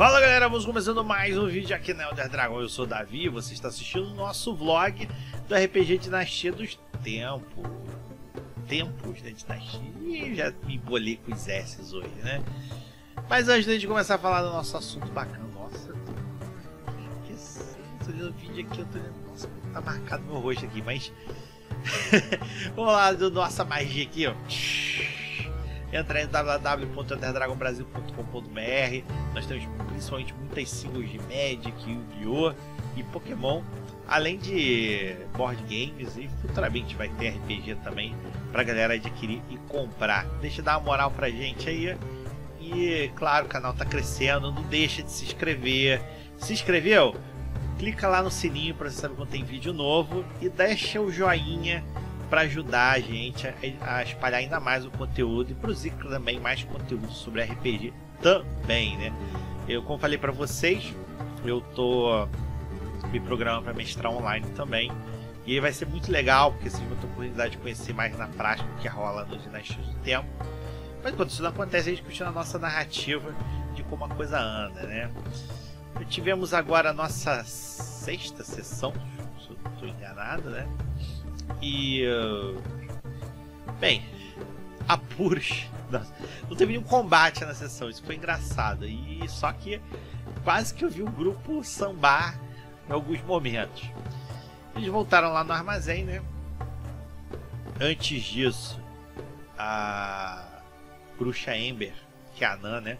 Fala galera, vamos começando mais um vídeo aqui na Elder Dragon. Eu sou o Davi, você está assistindo o nosso vlog do RPG Dinastia dos Tempos. Tempos, né? Dinastia. Já me embolei com os S's hoje, né? Mas antes de começar a falar do nosso assunto bacana, nossa, que tô olhando o vídeo aqui, eu tô olhando, nossa, tá marcado meu rosto aqui, mas vamos lá do nossa magia aqui, ó entra em www.underdragonbrasil.com.br. Nós temos principalmente muitas singles de Magic, Yu-Gi-Oh! e Pokémon, além de board games e futuramente vai ter RPG também para galera adquirir e comprar. Deixa dar uma moral pra gente aí. E claro, o canal tá crescendo, não deixa de se inscrever. Se inscreveu? Clica lá no sininho para você saber quando tem vídeo novo e deixa o joinha para ajudar a gente a, a, espalhar ainda mais o conteúdo e produzir também mais conteúdo sobre RPG também, né? Eu, como falei para vocês, eu tô me programando para mestrar online também. E vai ser muito legal, porque vocês vão ter a oportunidade de conhecer mais na prática o que rola no Dinastias do Tempo. Mas enquanto isso não acontece, a gente continua a nossa narrativa de como a coisa anda, né? Tivemos agora a nossa sexta sessão, se eu estou enganado, né? E. Uh, bem, apuros. Não teve nenhum combate na sessão, isso foi engraçado. E só que quase que eu vi o grupo sambar em alguns momentos. Eles voltaram lá no armazém, né? Antes disso, a bruxa Ember, que é a Nan, né?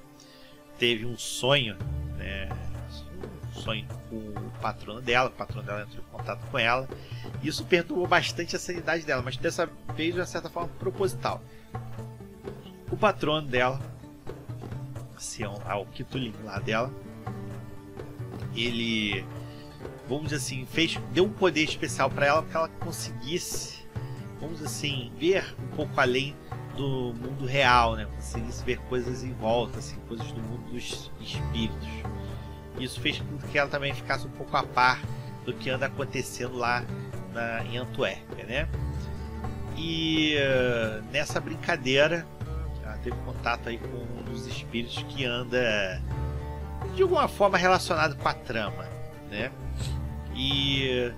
Teve um sonho, né? Sonho com o patrono dela, o patrono dela entrou em contato com ela isso perturbou bastante a sanidade dela, mas dessa vez de uma certa forma proposital. O patrono dela, assim, o Kitulin lá dela, ele, vamos dizer assim, fez, deu um poder especial para ela para que ela conseguisse, vamos dizer assim, ver um pouco além do mundo real, né? Conseguisse ver coisas em volta, assim, coisas do mundo dos espíritos. Isso fez com que ela também ficasse um pouco a par do que anda acontecendo lá na, em Antuérpia, né? E uh, nessa brincadeira, ela teve contato aí com um dos espíritos que anda de alguma forma relacionado com a trama, né? E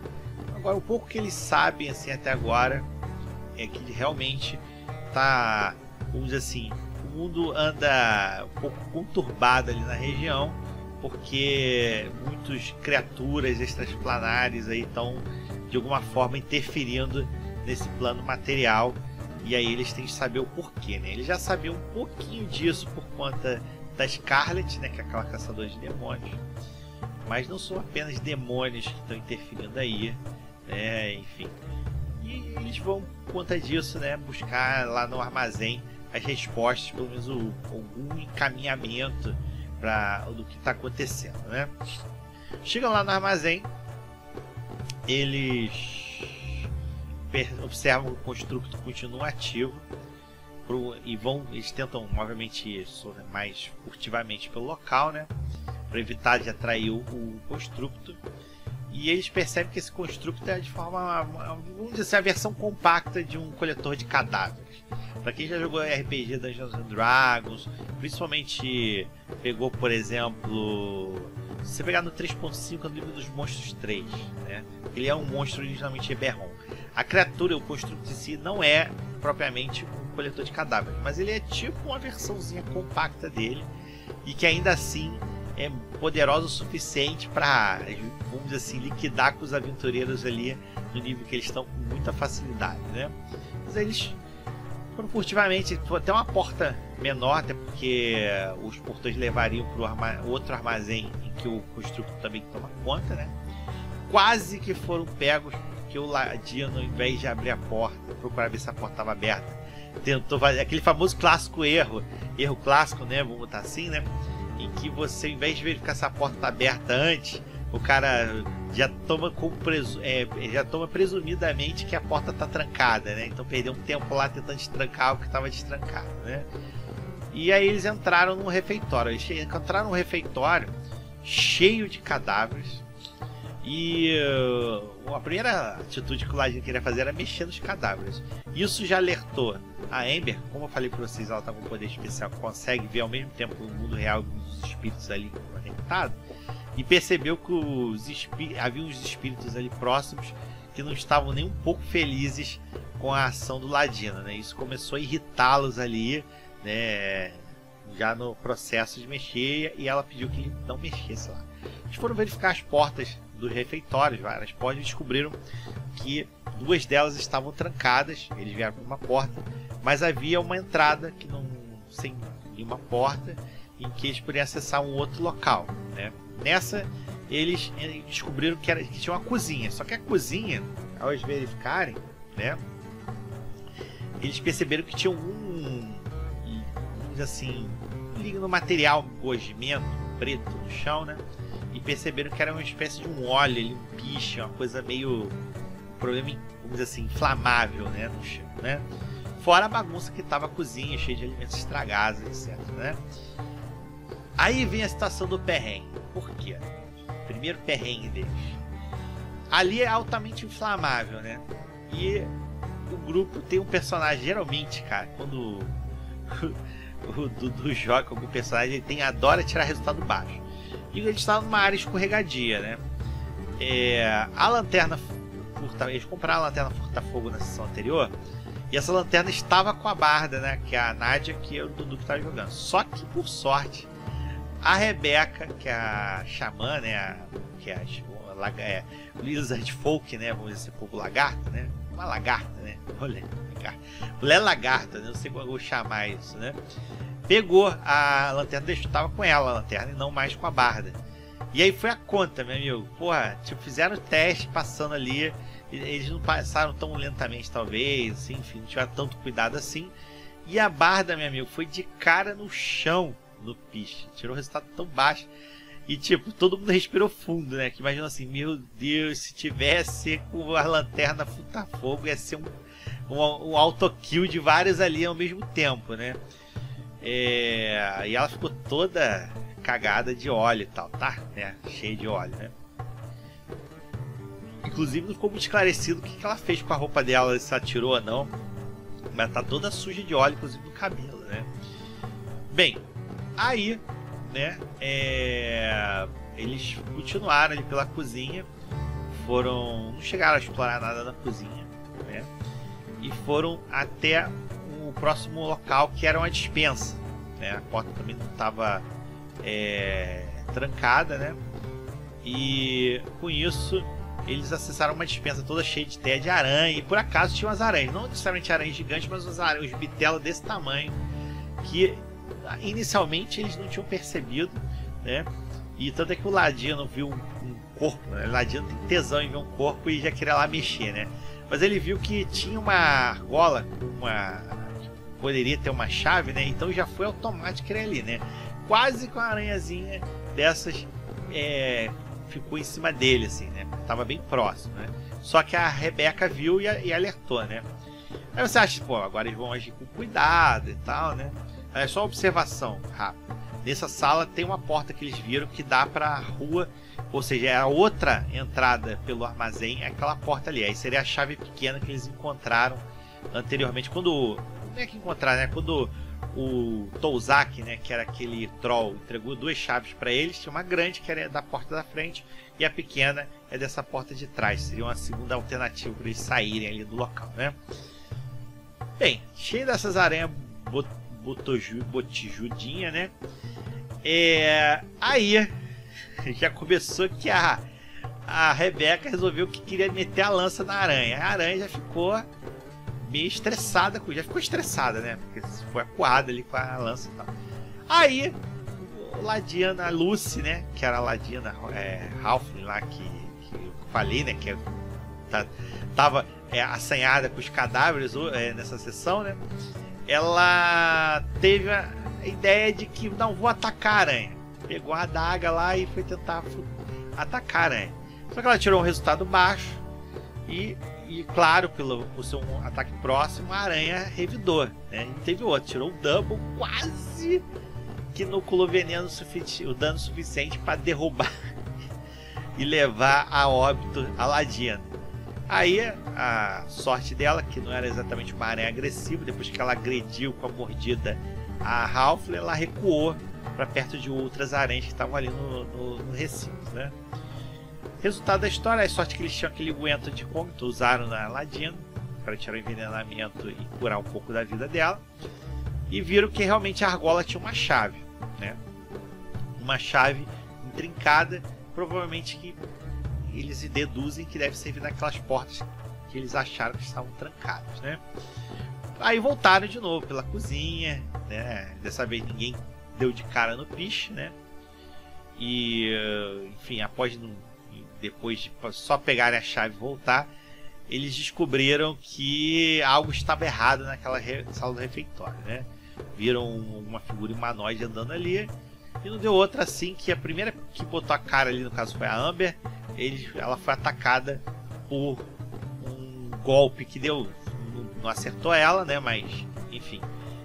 agora o pouco que eles sabem assim até agora é que realmente tá, vamos dizer assim, o mundo anda um pouco conturbado ali na região porque muitas criaturas extraplanares aí estão de alguma forma interferindo nesse plano material. E aí eles têm que saber o porquê, né? Eles já sabiam um pouquinho disso por conta da Scarlet, né? Que é aquela caçadora de demônios. Mas não são apenas demônios que estão interferindo aí, né? Enfim. E eles vão, por conta disso, né? Buscar lá no armazém as respostas, pelo menos algum encaminhamento para do que está acontecendo, né? Chegam lá no armazém, eles observam que o construto continua ativo pro, e vão eles tentam obviamente mais furtivamente pelo local né para evitar de atrair o, o construto e eles percebem que esse construto é de forma vamos dizer assim, a versão compacta de um coletor de cadáveres para quem já jogou RPG Dungeons and Dragons principalmente pegou por exemplo se você pegar no 3.5 no livro dos monstros 3 né ele é um monstro originalmente Eberron. A criatura, o construto em si, não é propriamente um coletor de cadáveres, mas ele é tipo uma versãozinha compacta dele e que ainda assim é poderosa o suficiente para, vamos dizer assim, liquidar com os aventureiros ali no nível que eles estão com muita facilidade, né? Mas eles foram furtivamente, até uma porta menor, até porque os portões levariam para arma outro armazém em que o construto também toma conta, né? quase que foram pegos porque o Ladino, ao invés de abrir a porta, procurar ver se a porta estava aberta, tentou fazer aquele famoso clássico erro, erro clássico, né? Vamos botar assim, né? Em que você, ao invés de verificar se a porta está aberta antes, o cara já toma como presu é, já toma presumidamente que a porta está trancada, né? Então perdeu um tempo lá tentando destrancar o que estava destrancado, né? E aí eles entraram num refeitório. Eles entraram num refeitório cheio de cadáveres, e uh, a primeira atitude que o Ladino queria fazer era mexer nos cadáveres. Isso já alertou a Amber, como eu falei para vocês, ela tá com um poder especial consegue ver ao mesmo tempo o mundo real e os espíritos ali conectados, e percebeu que os havia uns espíritos ali próximos que não estavam nem um pouco felizes com a ação do Ladino, né? Isso começou a irritá-los ali, né? Já no processo de mexer, e ela pediu que ele não mexesse lá. Eles foram verificar as portas dos refeitórios, várias e descobriram que duas delas estavam trancadas. Eles vieram por uma porta, mas havia uma entrada que não sem uma porta em que eles poderiam acessar um outro local. Né? Nessa eles descobriram que, era, que tinha uma cozinha. Só que a cozinha, ao eles verificarem, né, eles perceberam que tinha um, assim, um material, um gosmento preto no chão, né? E perceberam que era uma espécie de um óleo, ali, um piche, uma coisa meio. um problema, vamos dizer assim, inflamável, né? No chão, né? Fora a bagunça que tava a cozinha, cheia de alimentos estragados, etc, né? Aí vem a situação do perrengue. Por quê? Primeiro perrengue deles. Ali é altamente inflamável, né? E o grupo tem um personagem, geralmente, cara, quando o Dudu joga algum personagem, ele tem, adora tirar resultado baixo. E ele estava numa área escorregadia, né? É, a lanterna furta, eles compraram a lanterna furta-fogo na sessão anterior. E essa lanterna estava com a Barda, né? Que é a Nádia, que é o Dudu que estava jogando. Só que, por sorte, a Rebeca, que é a xamã, né? A, que é a é, Lizard Folk, né? Vamos dizer assim, povo lagarto, né? Uma lagarta, né? Olha, lagarta. Lagarta, né? Não sei como chamar isso, né? pegou a lanterna, deixou, tava com ela a lanterna e não mais com a barda. E aí foi a conta, meu amigo. Porra, tipo, fizeram o teste passando ali. Eles não passaram tão lentamente, talvez, assim, enfim, não tiveram tanto cuidado assim. E a barda, meu amigo, foi de cara no chão no piche. Tirou o resultado tão baixo. E tipo, todo mundo respirou fundo, né? Que imagina assim, meu Deus, se tivesse com a lanterna futa fogo, ia ser um, um, um auto-kill de vários ali ao mesmo tempo, né? É, e ela ficou toda cagada de óleo e tal, tá? Né? Cheia de óleo, né? Inclusive não ficou muito esclarecido o que, que ela fez com a roupa dela, se ela tirou ou não. Mas tá toda suja de óleo, inclusive no cabelo, né? Bem, aí, né? É, eles continuaram ali pela cozinha. Foram. Não chegaram a explorar nada na cozinha, né? E foram até o próximo local que era uma dispensa. Né? A porta também não estava é, trancada, né? E com isso eles acessaram uma dispensa toda cheia de teia de aranha e por acaso tinha umas aranhas, não necessariamente aranhas gigantes, mas umas aranhas, bitela desse tamanho que inicialmente eles não tinham percebido, né? E tanto é que o Ladino viu um, corpo, né? O Ladino tem tesão em ver um corpo e já queria lá mexer, né? Mas ele viu que tinha uma argola uma poderia ter uma chave, né? Então já foi automático ali, né? Quase com a aranhazinha dessas é, ficou em cima dele, assim, né? Tava bem próximo, né? Só que a Rebeca viu e, e alertou, né? Aí você acha, pô, agora eles vão agir com cuidado e tal, né? É só observação rápida. Nessa sala tem uma porta que eles viram que dá para a rua, ou seja, é a outra entrada pelo armazém, é aquela porta ali. Aí seria a chave pequena que eles encontraram anteriormente quando não é que encontrar, né? Quando o Touzak, né, que era aquele troll, entregou duas chaves para eles, tinha uma grande que era da porta da frente e a pequena é dessa porta de trás. Seria uma segunda alternativa para eles saírem ali do local, né? Bem, cheio dessas aranhas bot, botijudinha, né? É, aí já começou que a a Rebeca resolveu que queria meter a lança na aranha. A aranha já ficou meio estressada já ficou estressada, né? Porque foi acuada ali com a lança e tal. Aí, Ladiana Lucy, né? Que era a Ladiana é, lá que, que eu falei, né? Que tá, tava é, assanhada com os cadáveres é, nessa sessão, né? Ela teve a ideia de que não vou atacar a aranha. Pegou a adaga lá e foi tentar atacar a aranha. Só que ela tirou um resultado baixo e e claro, pelo, por ser um ataque próximo, a aranha revidou. Né? E teve outro, tirou o double, quase que inoculou veneno o dano suficiente para derrubar e levar a óbito a Ladina. Aí a sorte dela, que não era exatamente uma aranha agressiva, depois que ela agrediu com a mordida a Ralph, ela recuou para perto de outras aranhas que estavam ali no, no, no, recinto, né? Resultado da história, a sorte que eles tinham aquele guento de cômito, usaram na Ladino para tirar o envenenamento e curar um pouco da vida dela. E viram que realmente a argola tinha uma chave, né? Uma chave intrincada, provavelmente que eles deduzem que deve servir naquelas portas que eles acharam que estavam trancadas, né? Aí voltaram de novo pela cozinha, né? Dessa vez ninguém deu de cara no piche, né? E, enfim, após depois de só pegarem a chave e voltar, eles descobriram que algo estava errado naquela sala do refeitório, né? Viram uma figura humanoide andando ali e não deu outra assim que a primeira que botou a cara ali, no caso foi a Amber, ele, ela foi atacada por um golpe que deu. Não acertou ela, né? Mas, enfim.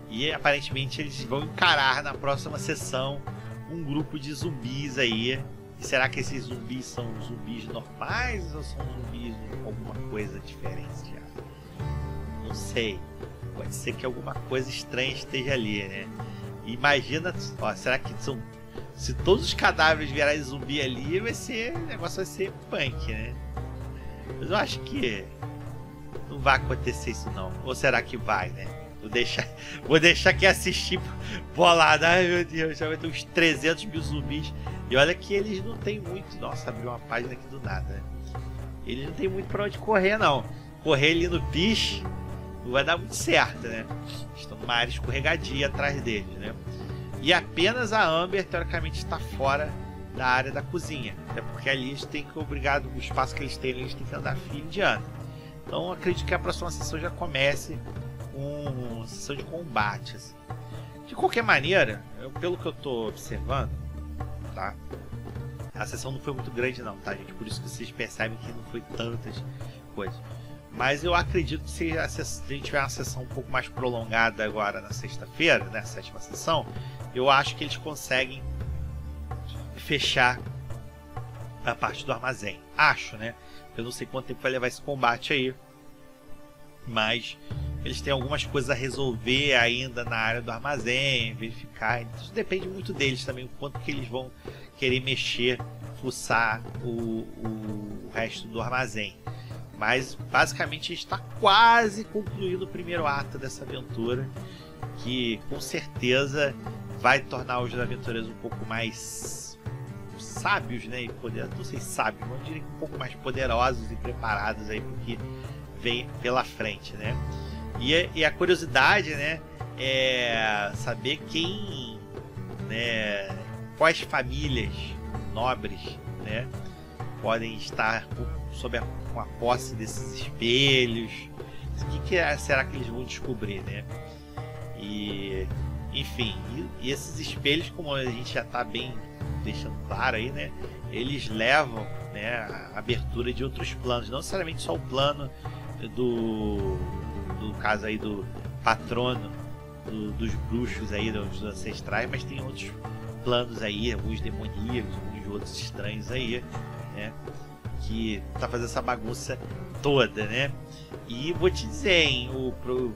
E aparentemente eles vão encarar na próxima sessão um grupo de zumbis aí. E será que esses zumbis são zumbis normais ou são zumbis com alguma coisa diferente? Não sei. Pode ser que alguma coisa estranha esteja ali, né? Imagina, ó, será que são se todos os cadáveres virarem zumbi ali, vai ser. O negócio vai ser punk, né? Mas eu acho que não vai acontecer isso não. Ou será que vai, né? Vou deixar, vou deixar quem assistir bolado. Ai meu Deus, já vai ter uns 300 mil zumbis. E olha que eles não tem muito. Nossa, abriu uma página aqui do nada. Eles não tem muito pra onde correr, não. Correr ali no piche não vai dar muito certo, né? Estão numa área escorregadia atrás deles, né? E apenas a Amber, teoricamente, está fora da área da cozinha. Até porque ali eles têm que, obrigado, o espaço que eles têm, eles têm que andar fio indiano. Então acredito que a próxima sessão já comece com uma sessão de combate. Assim. De qualquer maneira, eu, pelo que eu estou observando, tá? A sessão não foi muito grande não, tá, gente? Por isso que vocês percebem que não foi tantas coisas. Mas eu acredito que se a, gente tiver uma sessão um pouco mais prolongada agora na sexta-feira, né, sétima sessão, eu acho que eles conseguem fechar a parte do armazém. Acho, né? Eu não sei quanto tempo vai levar esse combate aí. Mas eles têm algumas coisas a resolver ainda na área do armazém, verificar. Então, isso depende muito deles também, o quanto que eles vão querer mexer, fuçar o, o resto do armazém. Mas basicamente está quase concluído o primeiro ato dessa aventura, que com certeza vai tornar os aventureiros um pouco mais sábios, né? E poder, não sei sábios, mas diria um pouco mais poderosos e preparados aí porque vem pela frente, né? E, e a curiosidade, né? É saber quem, né? Quais famílias nobres, né? Podem estar sob a, com a posse desses espelhos. O que, que é, será que eles vão descobrir, né? E enfim, e, e esses espelhos, como a gente já está bem deixando claro aí, né? Eles levam né, a abertura de outros planos, não necessariamente só o plano do, do caso aí do patrono do, dos bruxos aí, dos ancestrais, mas tem outros planos aí, alguns demoníacos, alguns outros estranhos aí, né? Que tá fazendo essa bagunça toda, né? E vou te dizer, hein, o, pro,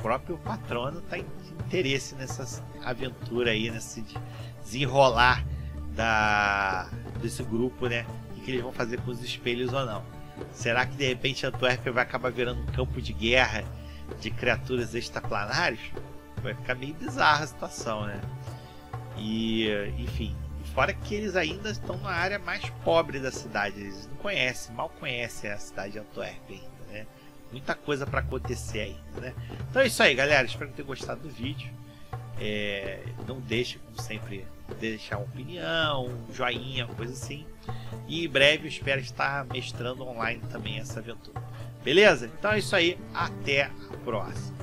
próprio patrono tá interesse nessa aventura aí, nesse desenrolar da, desse grupo, né? O que, eles vão fazer com os espelhos ou não. Será que de repente Antuérpia vai acabar virando um campo de guerra de criaturas extraplanares? Vai ficar meio bizarra a situação, né? E, enfim, fora que eles ainda estão na área mais pobre da cidade, eles não conhecem, mal conhecem a cidade de Antuérpia ainda, né? muita coisa para acontecer ainda, né? Então é isso aí, galera. Espero que tenham gostado do vídeo. É, não deixe, como sempre, deixar uma opinião, um joinha, coisa assim. E em breve eu espero estar mestrando online também essa aventura. Beleza? Então é isso aí. Até a próxima.